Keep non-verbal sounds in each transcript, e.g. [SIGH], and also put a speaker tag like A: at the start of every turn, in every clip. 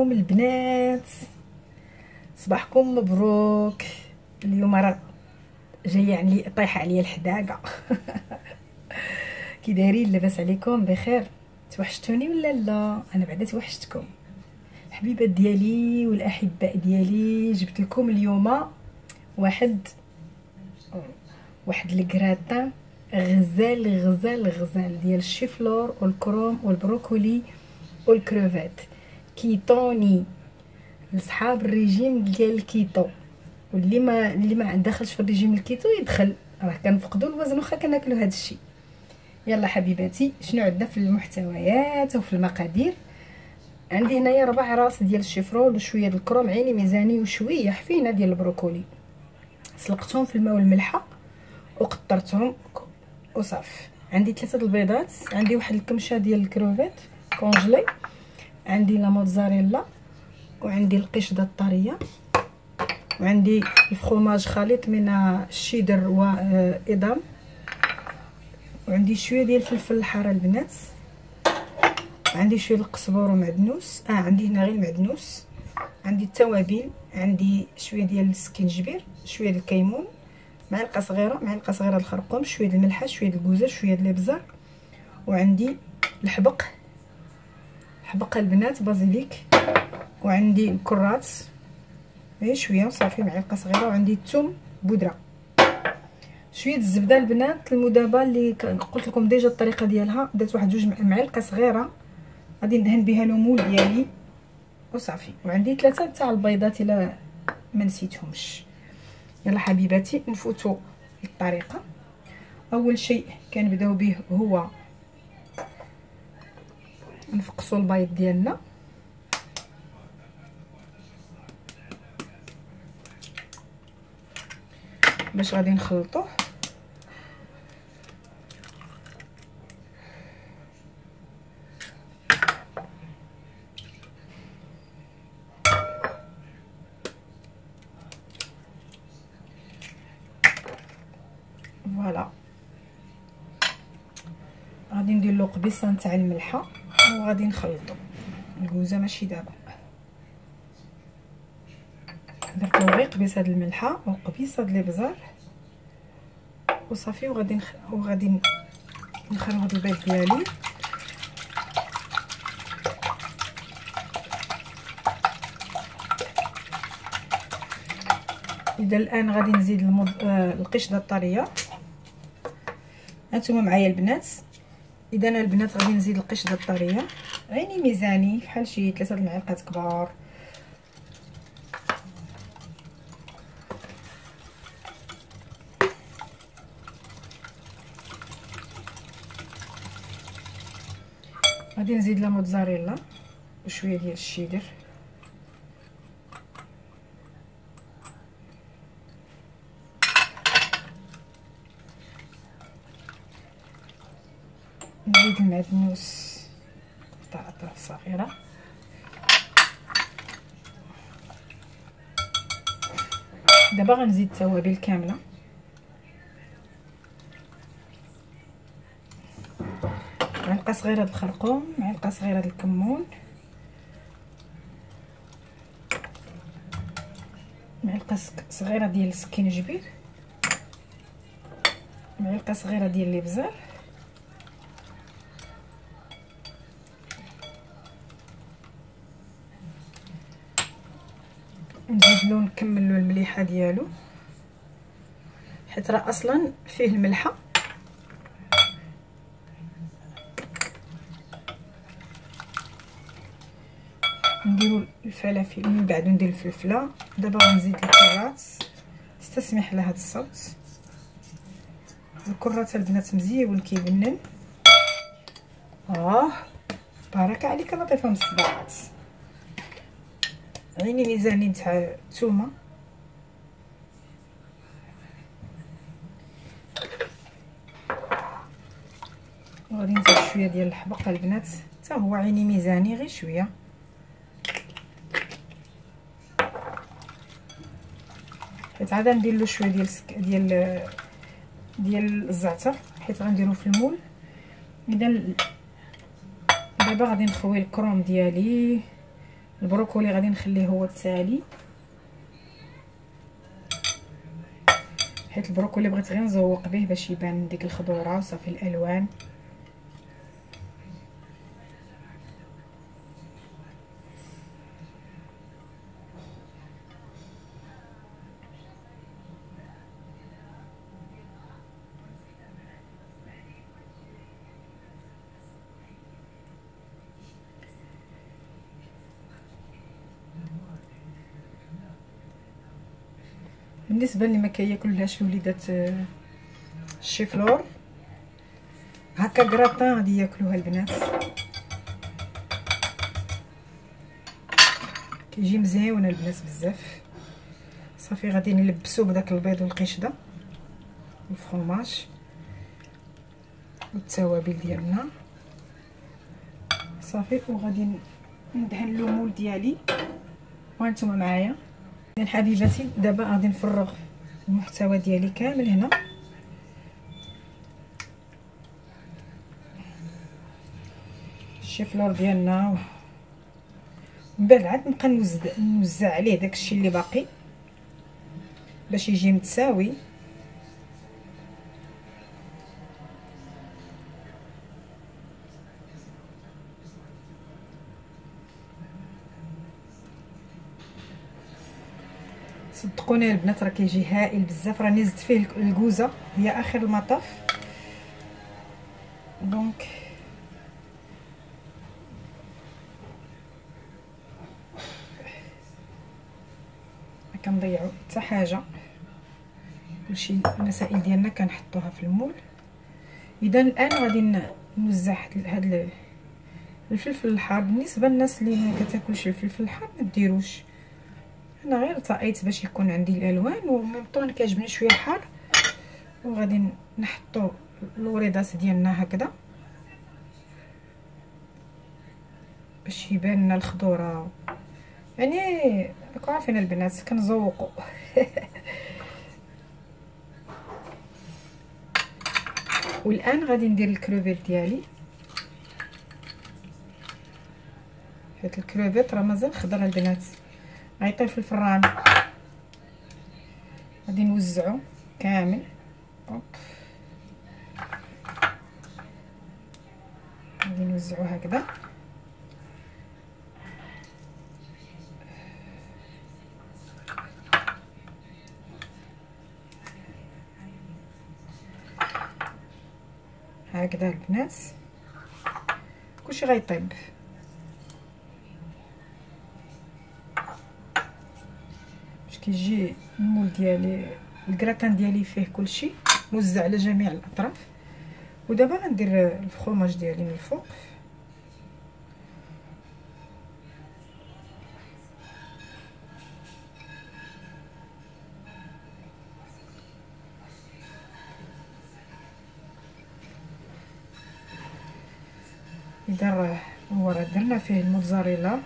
A: عليكم البنات. صباحكم مبروك. اليوم راه جاية علي طايحة عليا الحداقة. [LAUGHS] كي دايرين لاباس عليكم بخير. توحشتوني ولا لا؟ أنا بعدا توحشتكم. الحبيبات ديالي والاحباء ديالي جبت لكم اليوم واحد واحد الكراتان غزال غزال غزال ديال الشيفلور والكروم والبروكولي والكروفات. كيتوني لصحاب الريجيم ديال الكيتو. واللي ما اللي ما دخلش في الريجيم الكيتو يدخل. راه كنفقدوا الوزن واخا كناكلوا هذا الشيء يلا حبيباتي شنو عندنا في المحتويات وفي المقادير؟ عندي هنايا ربع راس ديال الشيفرول وشوية ديال الكروم عيني ميزاني وشوية حفينة ديال البروكولي. سلقتهم في الماء والملحة وقطرتهم وصافي عندي ثلاثة البيضات عندي واحد الكمشة ديال ال crevettes congelées. عندي la mozzarella وعندي القشدة الطرية وعندي ال fromage خليط من الشيدر وإدام وعندي شوية ديال الفلفل الحار البنات عندي شوية القزبر ومعدنوس آه عندي هنا غير المعدنوس عندي التوابل عندي شوية ديال السكينجبير شوية ديال الكيمون معلقة صغيرة معلقة صغيرة الخرقوم شوية د الملحة شوية د الكوزه شوية الإبزار وعندي الحبق. حبق البنات basilic. وعندي الكرات غير شوية صافي معلقة صغيرة. وعندي الثوم بودرة. شوية الزبدة البنات المذابه اللي قلت لكم déjà الطريقة ديالها. درت واحد جوج معالق صغيرة. غادي ندهن بها ال moule ديالي. وصافي. وعندي ثلاثة تاع البيضات الا ما نسيتهمش. يلا حبيباتي نفوتوا الطريقة أول شيء كنبداو به هو نفقصوا البيض ديالنا. باش غادي نخلطوه فوالا غادي ندير له قبيصه نتاع الملحة. وغادي نخلطو الكوزه ماشي دابا. درت غير قبيصه د الملحة وقبيصه د الابزار وصافي وغادي نخ... وغادي نخرج البيض ديالي. إذا الآن غادي نزيد المض... آه القشدة الطرية. هانتوما معايا البنات. إذا البنات غادي نزيد القشده الطرية. عيني ميزاني بحال شي ثلاثة المعالق كبار. غادي نزيد لا موتزاريلا وشويه ديال الشيدر نزيد المعدنوس قطع اطراف صغيره دابا غنزيد التوابل كاملة. معلقه صغيرة د الخرقوم معلقه صغيرة د الكمون. معلقه صغيرة ديال السكينجبير معلقه صغيرة ديال الابزار نزيد له نكمل له المليحة ديالو. حيت راه أصلا فيه الملحة. نديرو الفلافل من بعد ندير الفلفلة. دابا غنزيد الكرات. تستسمح لهذا الصوت. الكرات البنات مزيون كيبنن. آه بارك عليك لطيفه الصباعات عيني ميزاني تاع الثومه غادي نزيد شوية ديال الحبق البنات. حتى هو عيني ميزاني غير شوية. حيت عاد ندير له شوية ديال سك... ديال ديال الزعتر حيت غنديرو في المول. اذا دابا غادي نخوي الكروم ديالي. البروكولي غادي نخليه هو التالي. حيت البروكولي بغيت غير نزوق به باش يبان ديك الخضورة وصافي الألوان. بالنسبة اللي ما كياكلهاش الوليدات الشيفلور هكا كراطان غادي ياكلوها البنات. كيجي مزيون البنات بزاف. صافي غادي نلبسو بداك البيض والقشدة والفرماج والتوابل ديالنا. صافي وغادي ندهن le moule ديالي. وأنتم معايا. حبيباتي دابا غادي نفرغ المحتوى ديالي كامل هنا. الشيفلور ديالنا. من بعد عاد نبقى نوزع عليه داكشي اللي باقي باش يجي متساوي. صدقوني البنات راه كيجي هائل بزاف راني زدت فيه الكوزة. هي آخر المطاف. دونك. ما كنضيعوا حتى حاجة. كلشي المسائل ديالنا كنحطوها في المول. اذا الآن غادي نوزع هاد الفلفل الحار. بالنسبة للناس اللي ما كتاكلش الفلفل الحار ما ديروش. أنا غير طايت باش يكون عندي الألوان وميم طون كيعجبني شوية حار وغادي نحطو الوريدات ديالنا هكذا. باش يبان لنا الخضورة. يعني راكم عارفين البنات كنزوقوا [LAUGHS] والآن غادي ندير الكروفيت ديالي. حيت الكروفيت راه مازال خضر البنات. غيطيب في الفران. غادي نوزعو كامل. أوب. غادي نوزعو هكذا. هكذا البنات كلشي غيطيب. كيجي المول ديالي الكراتان ديالي فيه كلشي موزع على جميع الأطراف. ودابا غندير الفخوماج ديالي من الفوق. إذا هو راه درنا فيه الموتزاريلا.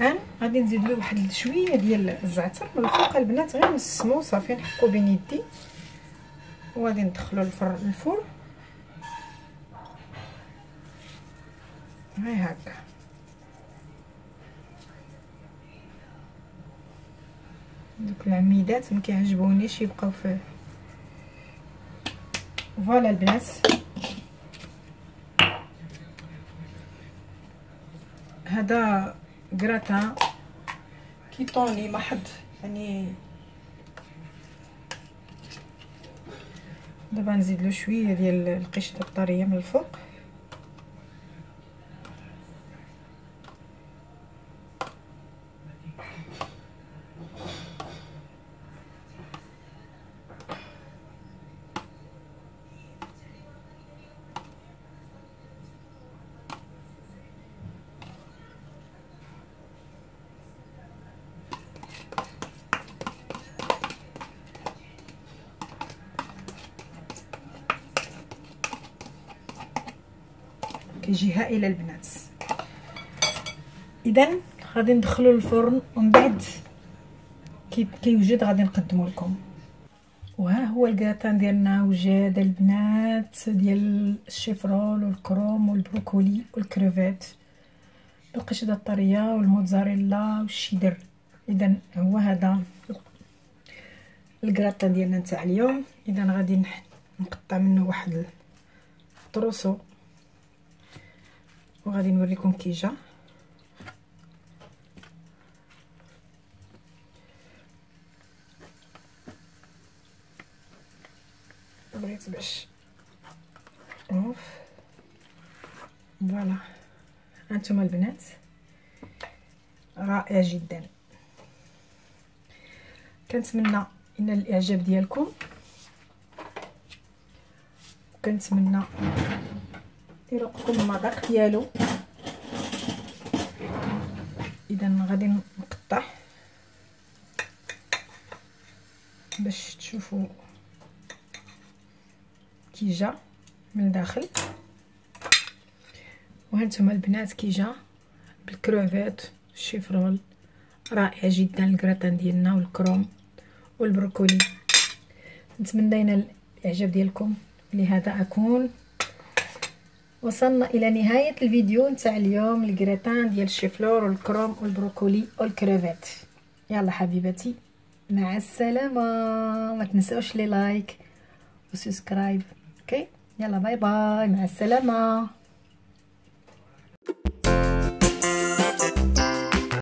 A: الآن غادي نزيد له واحد شوية ديال الزعتر من الفوق البنات غير نسمو صافي نحكو بين يدي. وغادي ندخلو الفر الفرن. هاي هكا. دوك العميدات ما كيعجبونيش يبقاو في فوالا البنات. هذا كراتان كيطوني ما حد يعني دابا نزيد له شوية ديال القشطة الطرية من الفوق. كيجي هائل البنات. اذا غادي ندخلو الفرن ومن بعد كي كيوجد غادي نقدمو لكم. وها هو الكراتان ديالنا وجاد البنات ديال الشيفرول والكروم والبروكولي والكريفيت بالقشده الطرية والموتزاريلا والشيدر. اذا هو هذا الكراتان ديالنا نتاع اليوم. اذا غادي نقطع منه واحد الطروسو وغادي نوريكم كي جا بغيت باش أوف. فوالا. هانتوما البنات رائع جدا. كنتمنى إن الإعجاب ديالكم كنتمنى يرقكم المذاق ديالو اذا غادي نقطع باش تشوفوا كي جا من الداخل وهانتوما البنات كي جا بالكروفيت الشيفرول رائع جدا الكراتان ديالنا والكروم والبروكولي. نتمنى الإعجاب ديالكم. لهذا أكون وصلنا إلى نهاية الفيديو نتاع اليوم الكراتان ديال الشيفلور والكروم والبروكولي والكروفيت. يلا حبيباتي مع السلامة. ما تنساوش لي like و subscribe okay؟ يلا bye bye. مع السلامة.